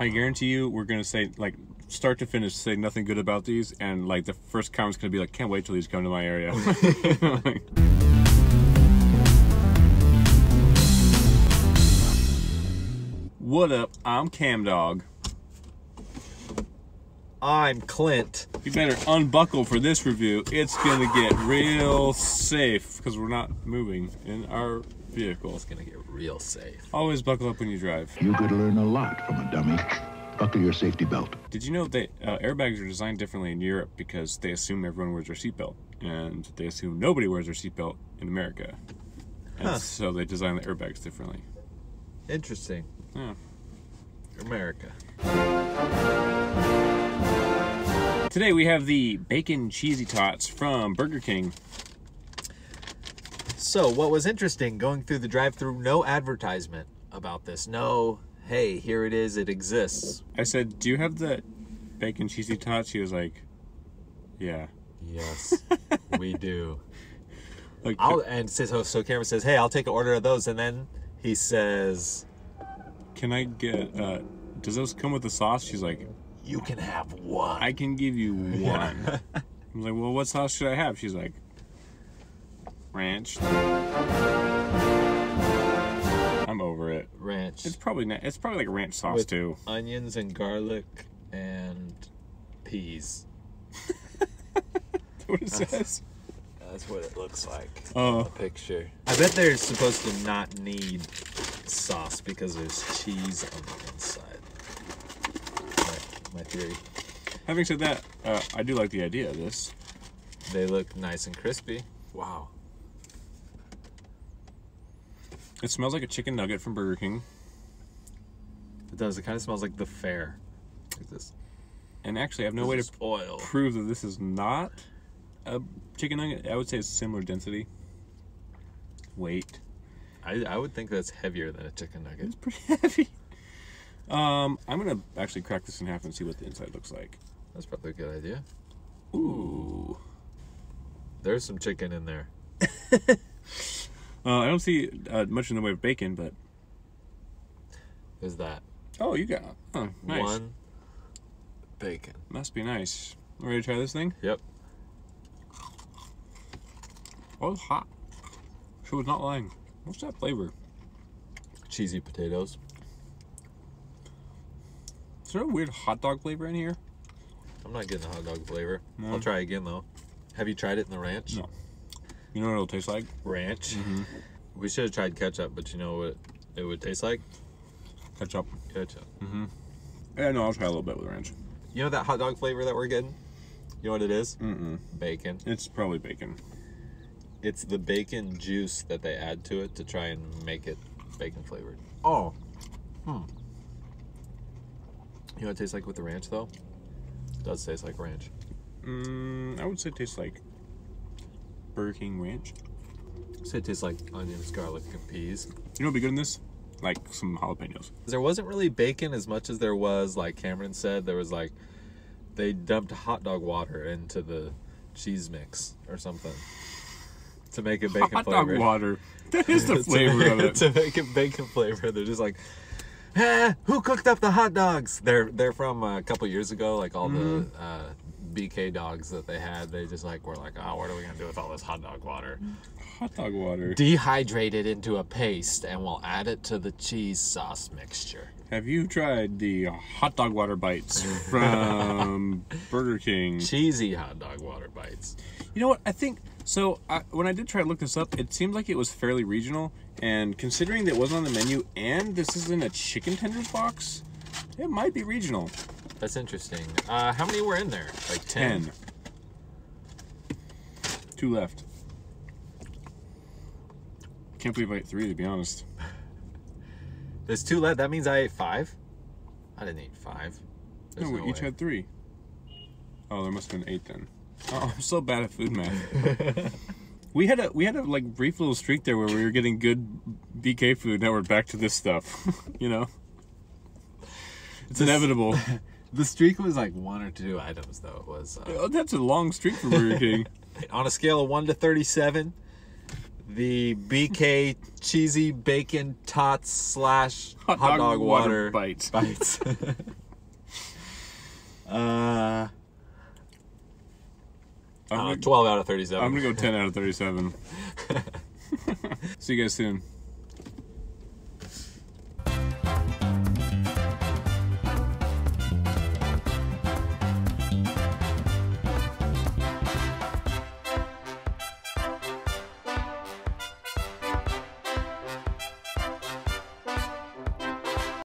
I guarantee you, we're gonna say like start to finish, say nothing good about these, and like the first comment's gonna be like, "Can't wait till these come to my area." what up? I'm Cam Dog. I'm Clint. You better unbuckle for this review. It's gonna get real safe because we're not moving in our vehicle. It's gonna get real safe. Always buckle up when you drive. You could learn a lot from a dummy. Buckle your safety belt. Did you know that uh, airbags are designed differently in Europe because they assume everyone wears their seatbelt, and they assume nobody wears their seatbelt in America, and Huh. so they design the airbags differently. Interesting. Yeah. America. Today we have the bacon cheesy tots from Burger King. So, what was interesting going through the drive-through? No advertisement about this. No, hey, here it is. It exists. I said, "Do you have the bacon cheesy tots?" She was like, "Yeah." Yes, we do. Like, I'll and says so. So Cameron says, "Hey, I'll take an order of those," and then he says, can I get? Uh, does those come with the sauce? She's like, "You can have one." I can give you one. I'm like, well, what sauce should I have? She's like, ranch. I'm over it. Ranch It's probably not, it's probably like ranch sauce with too. onions and garlic and peas. What it says? That's what it looks like. Oh. the picture. I bet they're supposed to not need sauce because there's cheese on the inside. My, theory. Having said that, uh, I do like the idea of this. They look nice and crispy. Wow. It smells like a chicken nugget from Burger King, It does. It kind of smells like the fair. Like this. and actually, I have no way to oil. prove that this is not a chicken nugget. I would say it's similar density. Weight. I, I would think that's heavier than a chicken nugget. It's pretty heavy. Um, I'm gonna actually crack this in half and see what the inside looks like. That's probably a good idea. Ooh. There's some chicken in there. Uh, I don't see uh, much in the way of bacon, but There's that. oh, you got oh, nice. One bacon. Must be nice. Ready to try this thing? Yep. Oh, it's hot. She was not lying. What's that flavor? Cheesy potatoes. Is there a weird hot dog flavor in here? I'm not getting the hot dog flavor. No. I'll try again though. Have you tried it in the ranch? No. You know what it'll taste like? Ranch. Mm-hmm. We should have tried ketchup, but you know what it would taste like? Ketchup. Ketchup. Mm-hmm. Yeah, no, I'll try a little bit with ranch. You know that hot dog flavor that we're getting? You know what it is? Mm-mm. Bacon. It's probably bacon. It's the bacon juice that they add to it to try and make it bacon flavored. Oh. Hmm. You know what it tastes like with the ranch though? It does taste like ranch. Mm, I would say it tastes like Burger King ranch. So it tastes like onions, garlic, and peas. You know what'd be good in this? Like some jalapenos. There wasn't really bacon as much as there was, like Cameron said, there was like they dumped hot dog water into the cheese mix or something to make it bacon Hot flavored. dog water. That is the To flavor make- it. to make it bacon flavor. They're just like, ah, who cooked up the hot dogs? They're they're from a couple years ago. Like all Mm-hmm. the uh, BK dogs that they had, they just like were like, oh, what are we gonna do with all this hot dog water? Hot dog water. Dehydrate it into a paste, and we'll add it to the cheese sauce mixture. Have you tried the hot dog water bites from Burger King? Cheesy hot dog water bites. You know what? I think so. I, when I did try to look this up, it seemed like it was fairly regional. And considering that it wasn't on the menu, and this is in a chicken tenders box, it might be regional. That's interesting. Uh, how many were in there? Like ten. Ten. Two left. Can't believe I ate three, to be honest. There's two left. That means I ate five. I didn't eat five. There's no, we no each way. had three. Oh, there must have been eight then. Oh, I'm so bad at food math. we had a we had a like brief little streak there where we were getting good BK food. Now we're back to this stuff. you know, it's inevitable. The streak was like one or two items, though. It was uh, Oh, that's a long streak for Burger King. on a scale of one to thirty-seven. the BK cheesy bacon tots slash Hot hot, dog dog, water water, bites. bites. uh, uh, gonna, 12 out of 37. I'm gonna go 10 out of 37. See you guys soon.